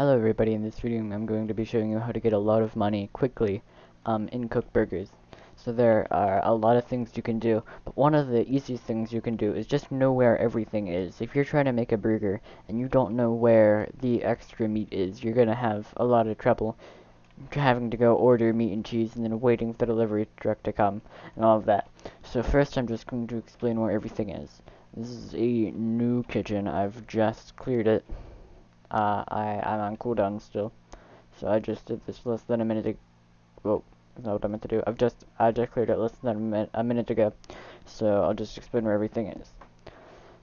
Hello everybody, in this video I'm going to be showing you how to get a lot of money quickly um, in Cook Burgers. So there are a lot of things you can do, but one of the easiest things you can do is just know where everything is. If you're trying to make a burger and you don't know where the extra meat is, you're going to have a lot of trouble having to go order meat and cheese and then waiting for the delivery truck to come and all of that. So first I'm just going to explain where everything is. This is a new kitchen, I've just cleared it. Uh, I, I'm on cooldown still. So I just did this less than a minute ago. Whoa, that's not what I meant to do. I've just, I just cleared it less than a, a minute ago. So I'll just explain where everything is.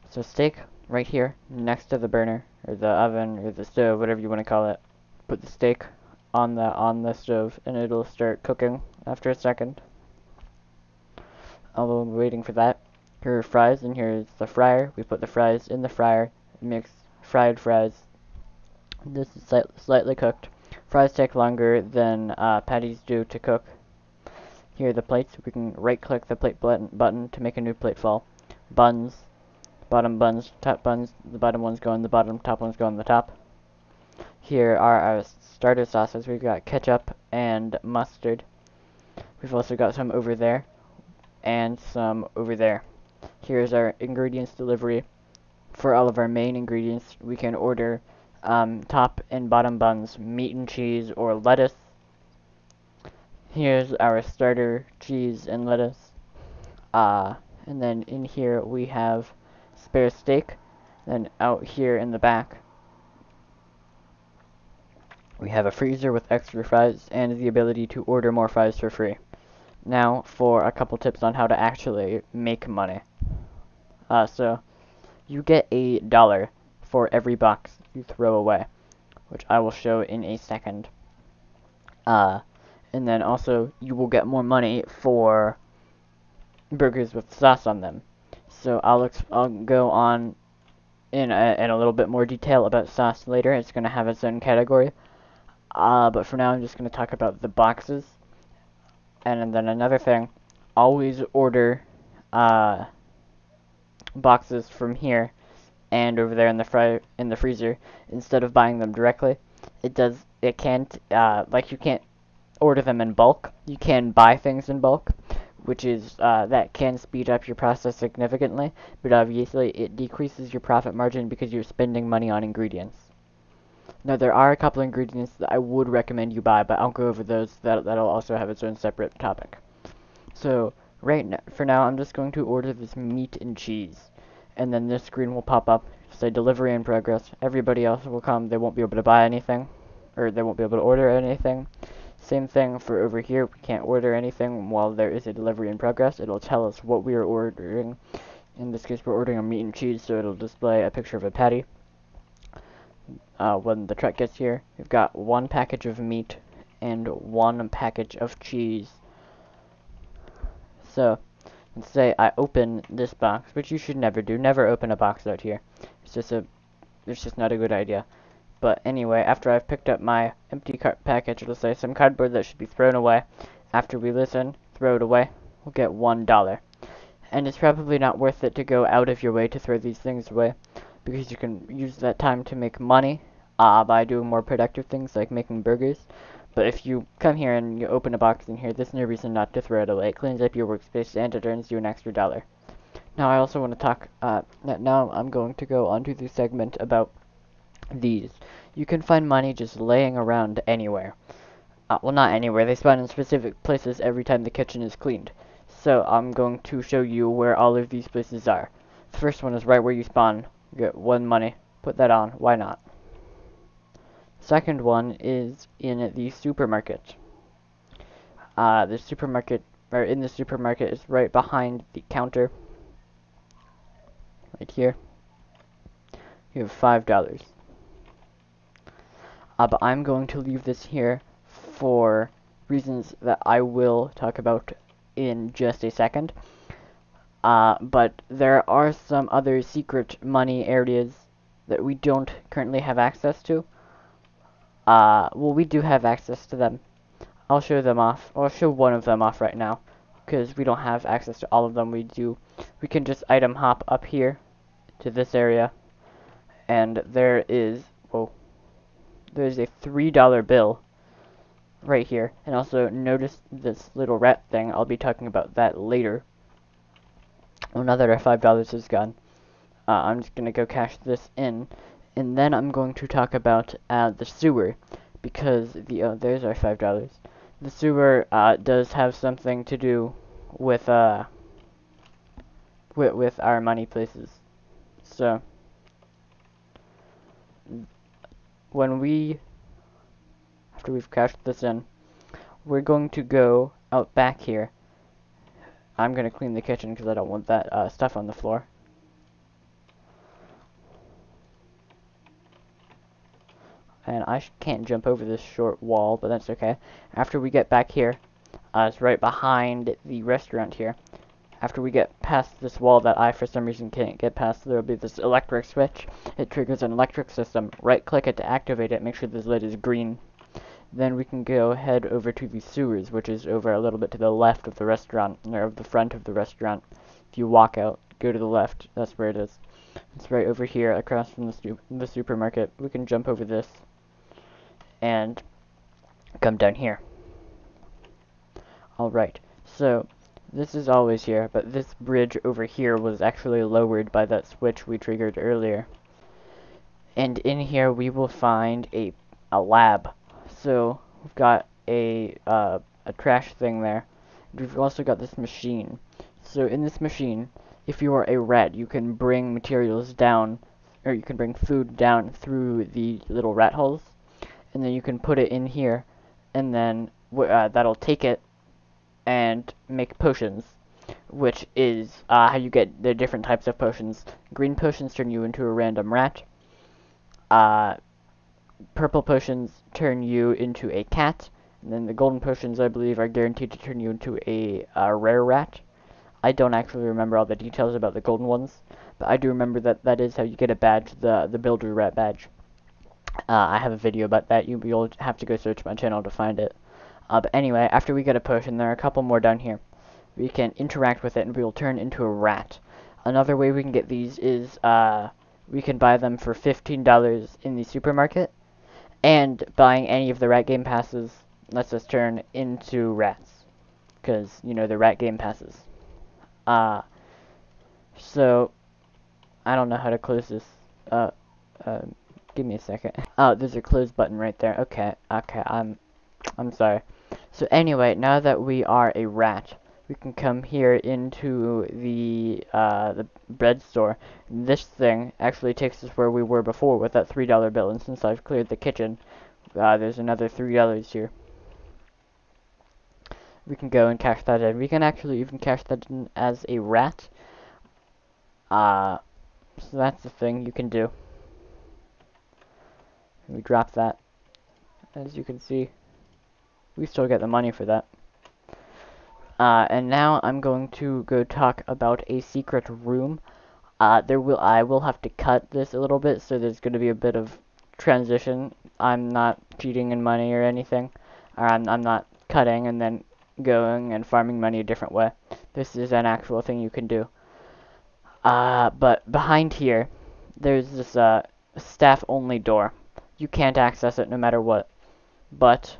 So steak, right here, next to the burner, or the oven, or the stove, whatever you want to call it. Put the steak on the, on the stove, and it'll start cooking after a second. Although I'm waiting for that. Here are fries, and here's the fryer. We put the fries in the fryer, mix fried fries this is slightly cooked. Fries take longer than uh, patties do to cook. Here are the plates. We can right-click the plate button to make a new plate fall. Buns, bottom buns, top buns. The bottom ones go on the bottom, top ones go on the top. Here are our starter sauces. We've got ketchup and mustard. We've also got some over there and some over there. Here's our ingredients delivery. For all of our main ingredients, we can order um, top and bottom buns, meat and cheese, or lettuce. Here's our starter, cheese and lettuce. Uh, and then in here we have spare steak. Then out here in the back, we have a freezer with extra fries and the ability to order more fries for free. Now for a couple tips on how to actually make money. Uh, so, you get a dollar for every box you throw away, which I will show in a second. Uh, and then also, you will get more money for burgers with sauce on them. So I'll, I'll go on in a, in a little bit more detail about sauce later. It's going to have its own category. Uh, but for now, I'm just going to talk about the boxes. And then another thing, always order uh, boxes from here and over there in the fry in the freezer instead of buying them directly. It does it can't uh, like you can't order them in bulk. You can buy things in bulk, which is uh, that can speed up your process significantly, but obviously it decreases your profit margin because you're spending money on ingredients. Now there are a couple ingredients that I would recommend you buy, but I'll go over those. That that'll also have its own separate topic. So right now, for now, I'm just going to order this meat and cheese and then this screen will pop up, say delivery in progress. Everybody else will come, they won't be able to buy anything, or they won't be able to order anything. Same thing for over here, we can't order anything while there is a delivery in progress. It'll tell us what we are ordering. In this case, we're ordering a meat and cheese, so it'll display a picture of a patty. Uh, when the truck gets here, we've got one package of meat and one package of cheese. So, and say I open this box, which you should never do. Never open a box out here. It's just a, it's just not a good idea. But anyway, after I've picked up my empty cart package, it'll say some cardboard that should be thrown away. After we listen, throw it away. We'll get one dollar. And it's probably not worth it to go out of your way to throw these things away, because you can use that time to make money uh, by doing more productive things like making burgers. But if you come here and you open a box in here, there's no reason not to throw it away. It cleans up your workspace and it earns you an extra dollar. Now I also want to talk, uh, now I'm going to go onto the segment about these. You can find money just laying around anywhere. Uh, well, not anywhere. They spawn in specific places every time the kitchen is cleaned. So I'm going to show you where all of these places are. The first one is right where you spawn. You get one money. Put that on. Why not? Second one is in the supermarket. Uh, the supermarket, or in the supermarket, is right behind the counter. Right here. You have five dollars. Uh, but I'm going to leave this here for reasons that I will talk about in just a second. Uh, but there are some other secret money areas that we don't currently have access to. Uh, well, we do have access to them. I'll show them off. I'll show one of them off right now. Because we don't have access to all of them. We do. We can just item hop up here to this area. And there is... Whoa. there's a $3 bill right here. And also notice this little rat thing. I'll be talking about that later. Well, now that our $5 is gone, uh, I'm just going to go cash this in. And then I'm going to talk about uh, the sewer. Because, the oh, there's our $5. The sewer uh, does have something to do with, uh, with, with our money places. So, when we, after we've cashed this in, we're going to go out back here. I'm going to clean the kitchen because I don't want that uh, stuff on the floor. And I can't jump over this short wall, but that's okay. After we get back here, uh, it's right behind the restaurant here after we get past this wall that I for some reason can't get past, there will be this electric switch. It triggers an electric system. Right click it to activate it, make sure this lid is green. Then we can go head over to the sewers, which is over a little bit to the left of the restaurant, or of the front of the restaurant. If you walk out, go to the left, that's where it is. It's right over here, across from the, the supermarket. We can jump over this, and come down here. Alright, so this is always here, but this bridge over here was actually lowered by that switch we triggered earlier. And in here we will find a, a lab. So we've got a, uh, a trash thing there. We've also got this machine. So in this machine, if you are a rat, you can bring materials down, or you can bring food down through the little rat holes, and then you can put it in here, and then uh, that'll take it and make potions, which is uh, how you get the different types of potions. Green potions turn you into a random rat. Uh, purple potions turn you into a cat. And then the golden potions, I believe, are guaranteed to turn you into a, a rare rat. I don't actually remember all the details about the golden ones, but I do remember that that is how you get a badge, the the builder rat badge. Uh, I have a video about that. You, you'll have to go search my channel to find it. Uh, but anyway, after we get a potion, there are a couple more down here. We can interact with it and we will turn into a rat. Another way we can get these is uh, we can buy them for $15 in the supermarket. And buying any of the rat game passes lets us turn into rats. Because, you know, the rat game passes. Uh, so, I don't know how to close this. Uh, uh, give me a second. Oh, there's a close button right there. Okay, okay, I'm, I'm sorry. So anyway, now that we are a rat, we can come here into the uh, the bread store. This thing actually takes us where we were before with that $3 bill, and since I've cleared the kitchen, uh, there's another $3 here. We can go and cash that in. We can actually even cash that in as a rat. Uh, so that's the thing you can do. We drop that, as you can see we still get the money for that. Uh, and now I'm going to go talk about a secret room. Uh, there will I will have to cut this a little bit, so there's going to be a bit of transition. I'm not cheating in money or anything, or I'm I'm not cutting and then going and farming money a different way. This is an actual thing you can do. Uh, but behind here, there's this uh, staff-only door. You can't access it no matter what. But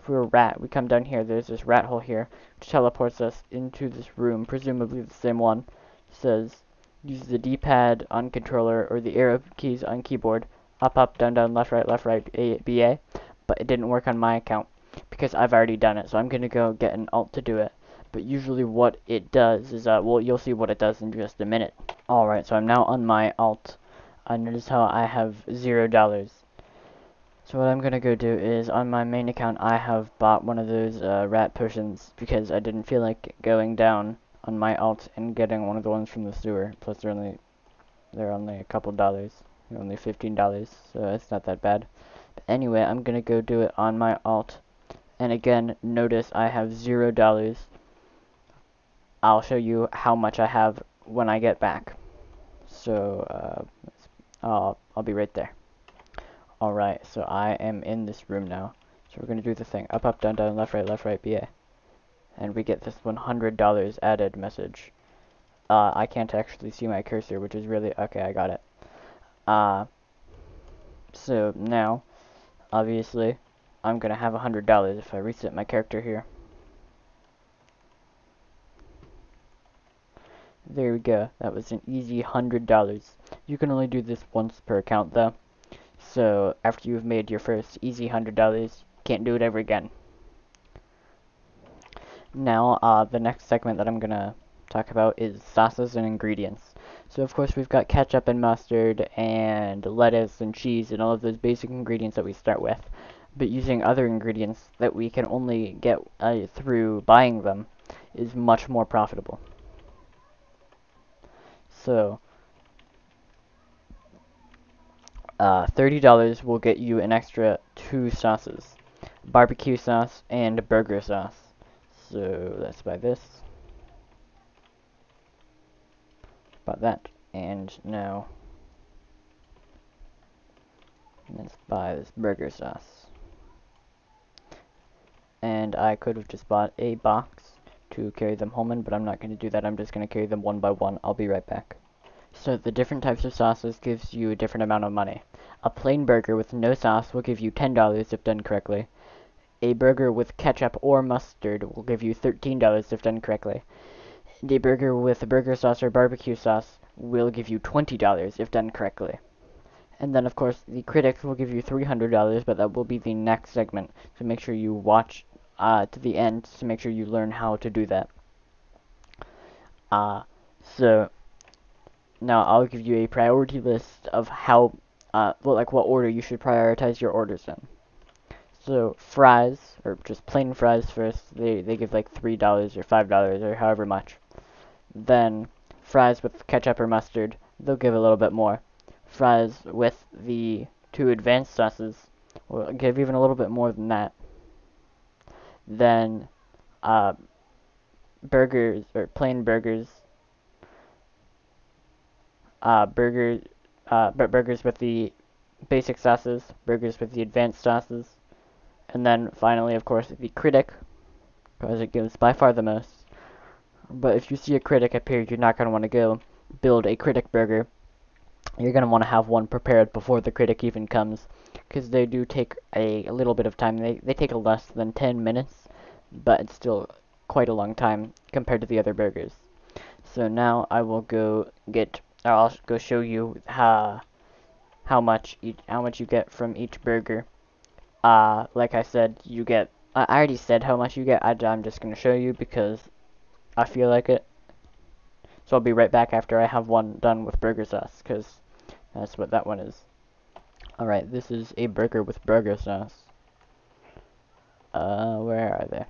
if we're a rat, we come down here, there's this rat hole here, which teleports us into this room, presumably the same one. It says, use the D-pad on controller or the arrow keys on keyboard, up, up, down, down, left, right, left, right, A, B, A, but it didn't work on my account, because I've already done it, so I'm going to go get an alt to do it. But usually what it does is, uh, well, you'll see what it does in just a minute. Alright, so I'm now on my alt. Uh, notice how I have zero dollars. So what I'm gonna go do is, on my main account, I have bought one of those uh, rat potions because I didn't feel like going down on my alt and getting one of the ones from the sewer. Plus, they're only they're only a couple dollars, they're only fifteen dollars, so it's not that bad. But anyway, I'm gonna go do it on my alt, and again, notice I have zero dollars. I'll show you how much I have when I get back. So uh, I'll I'll be right there. Alright, so I am in this room now. So we're going to do the thing. Up, up, down, down, left, right, left, right, BA. And we get this $100 added message. Uh, I can't actually see my cursor, which is really... Okay, I got it. Uh, So now, obviously, I'm gonna have hundred dollars if I reset my character here. There we go. That was an easy hundred dollars. You can only do this once per account though. So after you've made your first easy hundred dollars, you can't do it ever again. Now, uh, the next segment that I'm gonna talk about is sauces and ingredients. So of course we've got ketchup and mustard and lettuce and cheese and all of those basic ingredients that we start with. But using other ingredients that we can only get uh, through buying them is much more profitable. So, uh, $30 will get you an extra two sauces. Barbecue sauce and burger sauce. So, let's buy this. Bought that. And now, let's buy this burger sauce. And I could have just bought a box to carry them home in, but I'm not going to do that. I'm just going to carry them one by one. I'll be right back. So the different types of sauces gives you a different amount of money. A plain burger with no sauce will give you $10 if done correctly. A burger with ketchup or mustard will give you $13 if done correctly. And a burger with a burger sauce or barbecue sauce will give you $20 if done correctly. And then, of course, the critics will give you $300, but that will be the next segment. So make sure you watch uh, to the end to make sure you learn how to do that. Uh, so now I'll give you a priority list of how, uh, like what order you should prioritize your orders in. So fries, or just plain fries first, they, they give like $3 or $5 or however much. Then fries with ketchup or mustard, they'll give a little bit more. Fries with the two advanced sauces will give even a little bit more than that then uh, burgers or plain burgers, uh, burgers, uh, burgers with the basic sauces, burgers with the advanced sauces, and then finally, of course, the critic, because it gives by far the most. But if you see a critic appear, you're not going to want to go build a critic burger. You're going to want to have one prepared before the critic even comes because they do take a, a, little bit of time. They, they take less than 10 minutes, but it's still quite a long time compared to the other burgers. So now I will go get, I'll go show you how, how much each, how much you get from each burger. Uh, like I said, you get, I already said how much you get, I, I'm just going to show you because I feel like it. So I'll be right back after I have one done with burger sauce, because that's what that one is. Alright, this is a burger with burger sauce. Uh, where are they?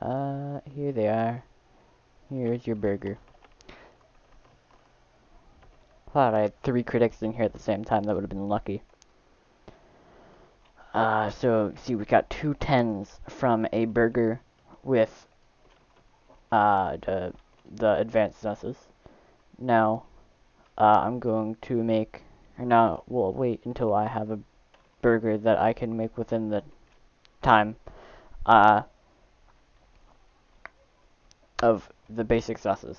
Uh, here they are. Here's your burger. Thought I had three critics in here at the same time. That would have been lucky. Uh, so, see, we got two tens from a burger with, uh, the, the advanced sauces. Now, uh, I'm going to make or now, we'll wait until I have a burger that I can make within the time uh, of the basic sauces.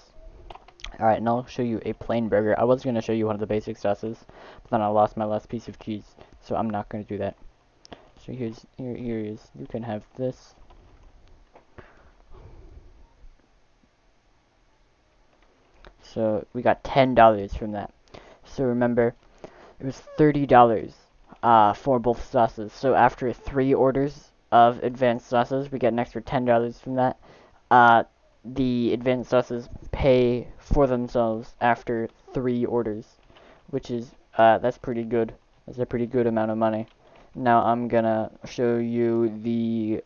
Alright, and I'll show you a plain burger. I was going to show you one of the basic sauces, but then I lost my last piece of cheese, so I'm not going to do that. So here's, here, here is, you can have this. So we got $10 from that. So remember, it was $30 uh, for both sauces. So after three orders of advanced sauces, we get an extra $10 from that. Uh, the advanced sauces pay for themselves after three orders, which is, uh, that's pretty good. That's a pretty good amount of money. Now I'm gonna show you the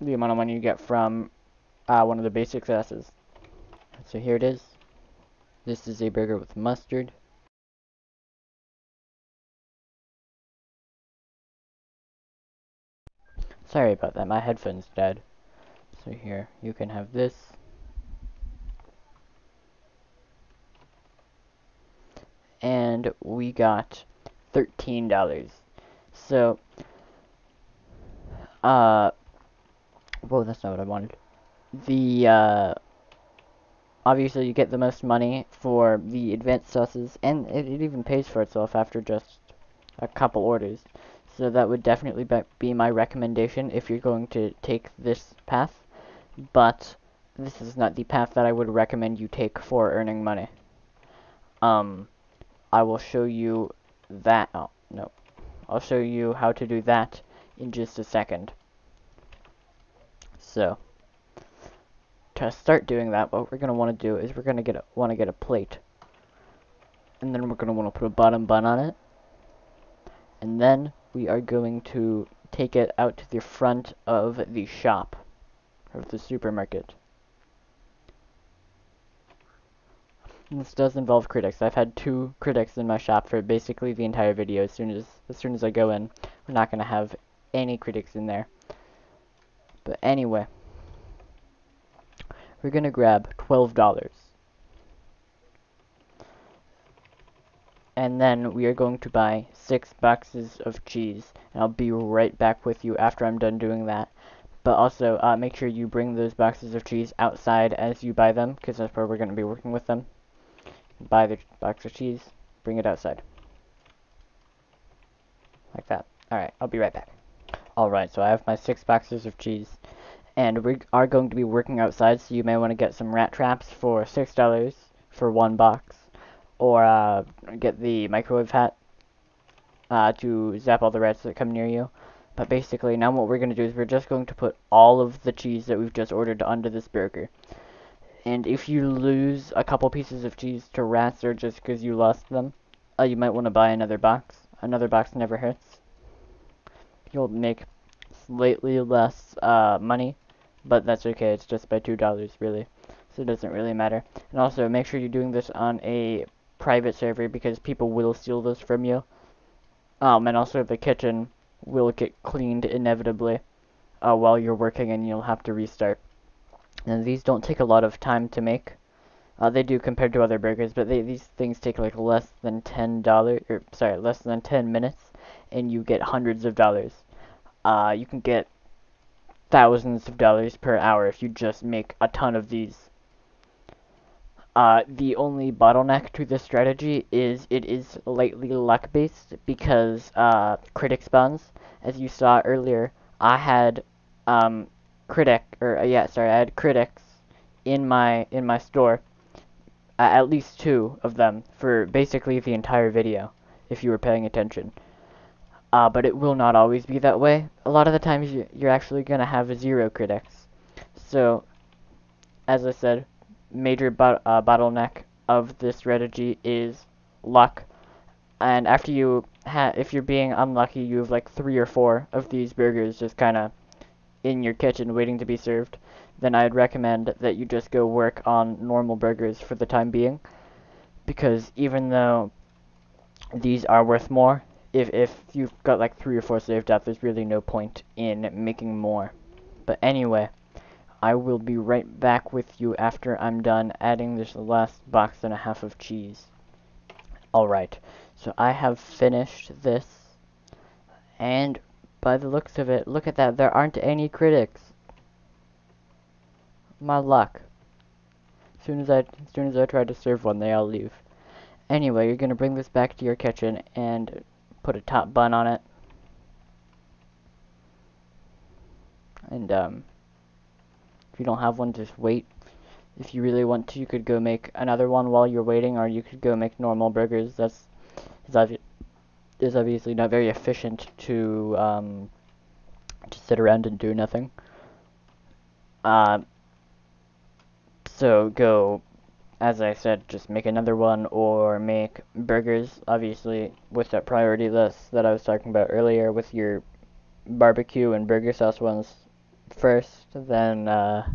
the amount of money you get from uh, one of the basic sauces. So here it is. This is a burger with mustard, Sorry about that, my headphones dead. So here, you can have this. And we got $13. So, uh, whoa, that's not what I wanted. The, uh, obviously you get the most money for the advanced sauces, and it, it even pays for itself after just a couple orders. So that would definitely be- my recommendation if you're going to take this path. But this is not the path that I would recommend you take for earning money. Um, I will show you that. Oh, no. I'll show you how to do that in just a second. So, to start doing that, what we're going to want to do is we're going to get want to get a plate. And then we're going to want to put a bottom bun on it. And then we are going to take it out to the front of the shop, of the supermarket. This does involve critics. I've had two critics in my shop for basically the entire video. As soon as as soon as I go in, we're not going to have any critics in there. But anyway, we're going to grab $12. And then we are going to buy six boxes of cheese. And I'll be right back with you after I'm done doing that. But also, uh, make sure you bring those boxes of cheese outside as you buy them, because that's where we're going to be working with them. Buy the box of cheese, bring it outside. Like that. Alright, I'll be right back. Alright, so I have my six boxes of cheese. And we are going to be working outside, so you may want to get some rat traps for $6 for one box. Or uh, get the microwave hat uh, to zap all the rats that come near you. But basically, now what we're going to do is we're just going to put all of the cheese that we've just ordered under this burger. And if you lose a couple pieces of cheese to rats or just because you lost them, uh, you might want to buy another box. Another box never hurts. You'll make slightly less uh, money, but that's okay. It's just by $2 really. So it doesn't really matter. And also, make sure you're doing this on a private server because people will steal those from you. Um, and also the kitchen will get cleaned inevitably uh, while you're working and you'll have to restart. And these don't take a lot of time to make. Uh, they do compared to other burgers, but they, these things take like less than ten dollars, or sorry, less than ten minutes, and you get hundreds of dollars. Uh, you can get thousands of dollars per hour if you just make a ton of these. Uh, the only bottleneck to this strategy is it is lightly luck based because uh, critic spawns. As you saw earlier, I had um, critic or uh, yeah, sorry, I had critics in my in my store. At least two of them for basically the entire video, if you were paying attention. Uh, but it will not always be that way. A lot of the times you're actually going to have zero critics. So, as I said, major bo uh, bottleneck of this strategy is luck. And after you if you're being unlucky, you have like three or four of these burgers just kind of in your kitchen waiting to be served, then I'd recommend that you just go work on normal burgers for the time being. Because even though these are worth more, if, if you've got like three or four saved up, there's really no point in making more. But anyway, I will be right back with you after I'm done adding this last box and a half of cheese. Alright, so I have finished this, and by the looks of it, look at that, there aren't any critics. My luck. As soon as I, soon as I try to serve one, they all leave. Anyway, you're gonna bring this back to your kitchen and put a top bun on it. And, um, if you don't have one, just wait. If you really want to, you could go make another one while you're waiting, or you could go make normal burgers. That's is, obviously not very efficient to um, to sit around and do nothing. Uh, so go, as I said, just make another one or make burgers, obviously, with that priority list that I was talking about earlier with your barbecue and burger sauce ones first, then uh,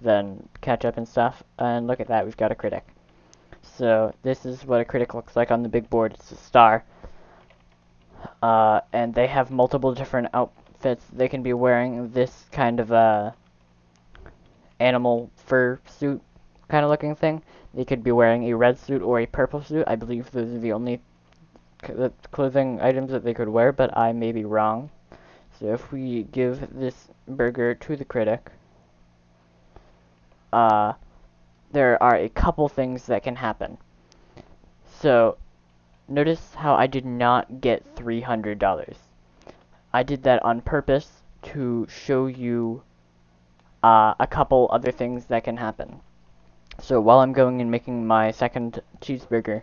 then ketchup and stuff. And look at that, we've got a critic. So this is what a critic looks like on the big board. It's a star. Uh, and they have multiple different outfits they can be wearing. This kind of a animal fur suit kind of looking thing. They could be wearing a red suit or a purple suit. I believe those are the only clothing items that they could wear, but I may be wrong. So if we give this burger to the critic, uh, there are a couple things that can happen. So, notice how I did not get $300. I did that on purpose to show you uh, a couple other things that can happen. So while I'm going and making my second cheeseburger,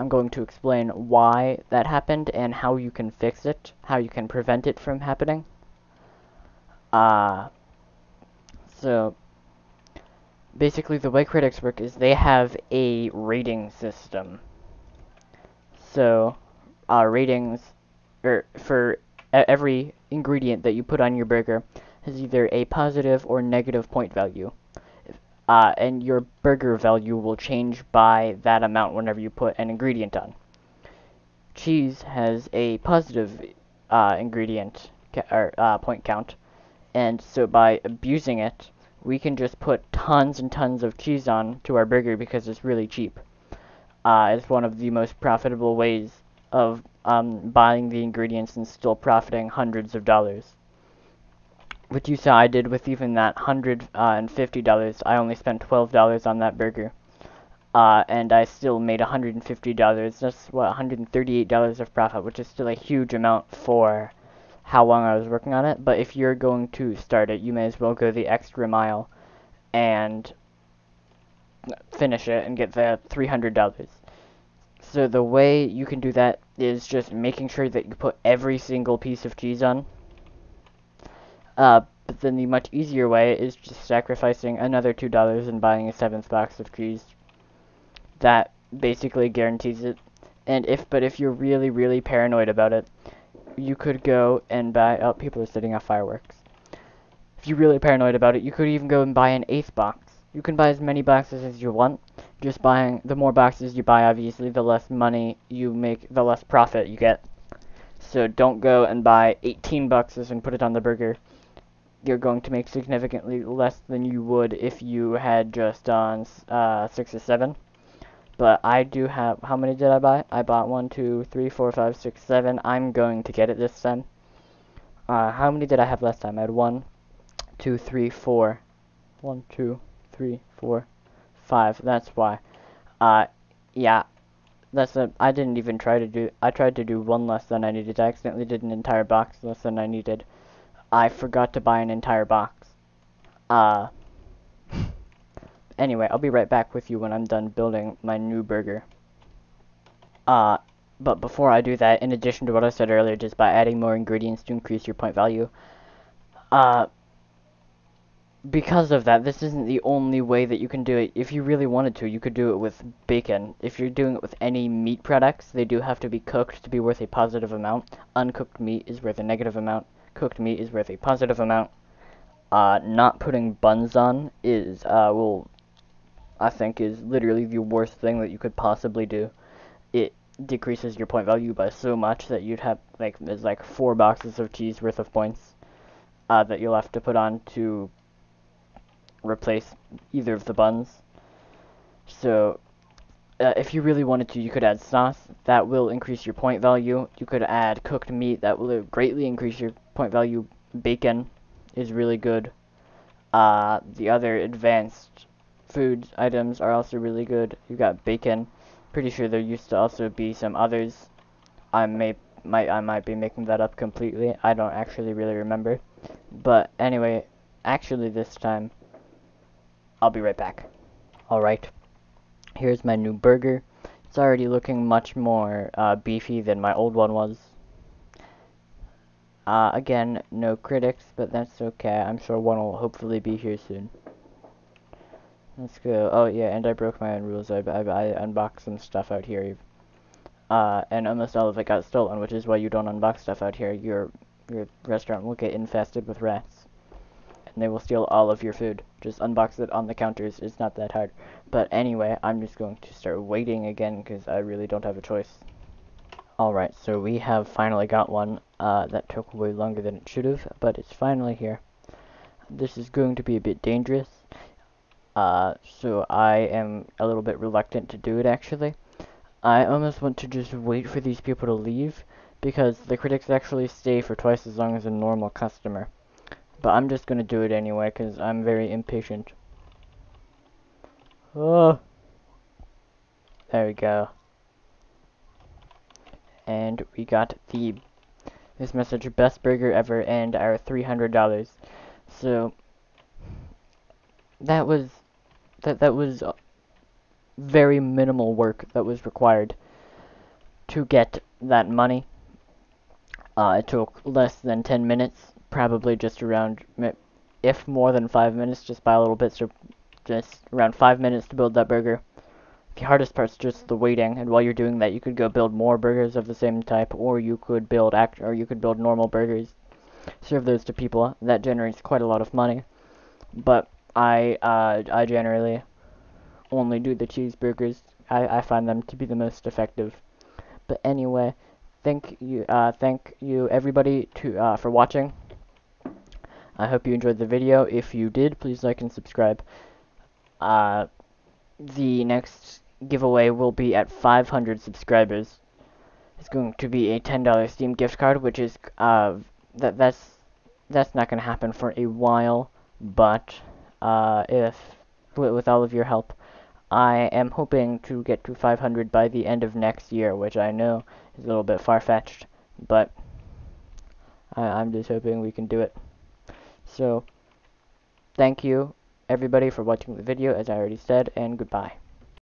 I'm going to explain why that happened and how you can fix it, how you can prevent it from happening. Uh, so, basically the way critics work is they have a rating system. So, uh, ratings, er, for every ingredient that you put on your burger has either a positive or negative point value. Uh, and your burger value will change by that amount whenever you put an ingredient on. Cheese has a positive uh, ingredient or uh, point count, and so by abusing it, we can just put tons and tons of cheese on to our burger because it's really cheap. Uh, it's one of the most profitable ways of um, buying the ingredients and still profiting hundreds of dollars. What you saw I did with even that $150, uh, I only spent $12 on that burger. Uh, and I still made $150. That's, what, $138 of profit, which is still a huge amount for how long I was working on it. But if you're going to start it, you may as well go the extra mile and finish it and get the $300. So the way you can do that is just making sure that you put every single piece of cheese on. Uh, but then the much easier way is just sacrificing another $2 and buying a seventh box of cheese. That basically guarantees it. And if, but if you're really, really paranoid about it, you could go and buy, oh, people are setting off fireworks. If you're really paranoid about it, you could even go and buy an eighth box. You can buy as many boxes as you want. Just buying, the more boxes you buy, obviously, the less money you make, the less profit you get. So don't go and buy 18 boxes and put it on the burger. You're going to make significantly less than you would if you had just done uh, 6 or 7. But I do have, how many did I buy? I bought one, two, three, four, five, six, seven. I'm going to get it this time. Uh, how many did I have last time? I had one, two, three, four. One, two, three, four, five. That's why. Uh, yeah. That's a, I didn't even try to do, I tried to do one less than I needed. I accidentally did an entire box less than I needed. I forgot to buy an entire box. Uh, Anyway, I'll be right back with you when I'm done building my new burger. Uh, but before I do that, in addition to what I said earlier, just by adding more ingredients to increase your point value, uh, because of that, this isn't the only way that you can do it. If you really wanted to, you could do it with bacon. If you're doing it with any meat products, they do have to be cooked to be worth a positive amount. Uncooked meat is worth a negative amount. Cooked meat is worth a positive amount. Uh, not putting buns on is, uh, will I think is literally the worst thing that you could possibly do. It decreases your point value by so much that you'd have like there's like four boxes of cheese worth of points uh, that you'll have to put on to replace either of the buns. So uh, if you really wanted to, you could add sauce. That will increase your point value. You could add cooked meat. That will greatly increase your point value. Bacon is really good. Uh, the other advanced food items are also really good. You got bacon. Pretty sure there used to also be some others. I may might I might be making that up completely. I don't actually really remember. But anyway, actually this time I'll be right back. Alright. Here's my new burger. It's already looking much more uh, beefy than my old one was. Uh, again, no critics, but that's okay. I'm sure one will hopefully be here soon. Let's go. Oh yeah, and I broke my own rules. I, I, I unboxed some stuff out here. Uh, and almost all of it got stolen, which is why you don't unbox stuff out here. Your your restaurant will get infested with rats, and they will steal all of your food. Just unbox it on the counters. It's not that hard. But anyway, I'm just going to start waiting again because I really don't have a choice. Alright, so we have finally got one. Uh, that took way longer than it should have, but it's finally here. This is going to be a bit dangerous uh, so I am a little bit reluctant to do it actually. I almost want to just wait for these people to leave because the critics actually stay for twice as long as a normal customer. But I'm just going to do it anyway because I'm very impatient. Oh. There we go. And we got the this message best burger ever and our $300 so that was that that was uh, very minimal work that was required to get that money. Uh, it took less than 10 minutes probably just around if more than 5 minutes just by a little bit so just around 5 minutes to build that burger the hardest part's just the waiting, and while you're doing that, you could go build more burgers of the same type, or you could build act, or you could build normal burgers, serve those to people. That generates quite a lot of money. But I, uh, I generally only do the cheeseburgers. I, I find them to be the most effective. But anyway, thank you, uh, thank you everybody to uh, for watching. I hope you enjoyed the video. If you did, please like and subscribe. Uh, the next giveaway will be at 500 subscribers. It's going to be a $10 Steam gift card, which is uh that that's that's not going to happen for a while, but uh if with all of your help, I am hoping to get to 500 by the end of next year, which I know is a little bit far-fetched, but I, I'm just hoping we can do it. So, thank you everybody for watching the video, as I already said, and goodbye.